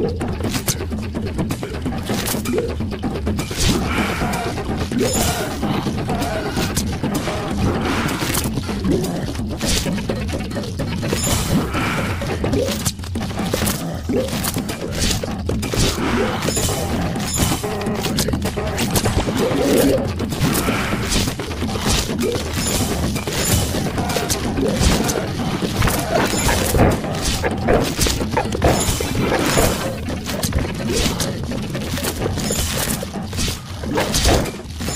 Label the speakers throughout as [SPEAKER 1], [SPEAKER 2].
[SPEAKER 1] Yeah.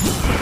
[SPEAKER 1] Yeah.